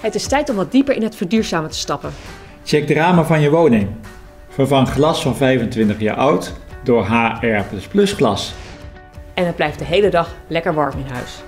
Het is tijd om wat dieper in het verduurzamen te stappen. Check de ramen van je woning. Vervang glas van 25 jaar oud door HR++ glas. En het blijft de hele dag lekker warm in huis.